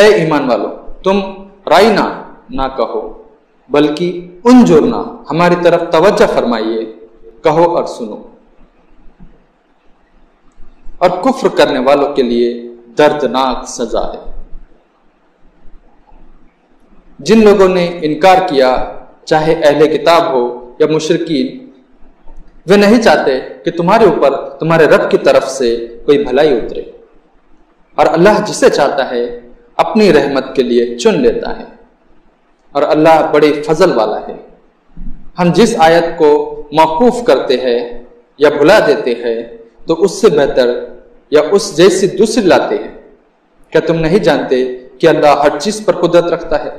ए ईमान वालो, तुम राइना ना कहो, बल्कि उन जुर्ना हमारी तरफ़ तवज्जा फरमाइए, कहो और सुनो। और कुफ्र करने वालों के लिए दर्दनाक सजा है। जिन लोगों ने इनकार किया, चाहे अहले किताब हो या मुशरकिन, वे नहीं चाहते कि तुम्हारे ऊपर, तुम्हारे रब की तरफ़ से कोई भलाई उतरे। और अल्लाह जिसे चाहता है अपनी रहमत के लिए चुन लेता है। और अल्लाह बड़े फजल वाला है। हम जिस आयत को मौकूफ करते हैं या भुला देते हैं तो उससे बेहतर या उस जैसी दूसरी लाते हैं। क्या तुम नहीं जानते कि अल्लाह हर चीज़ पर कुदरत रखता है?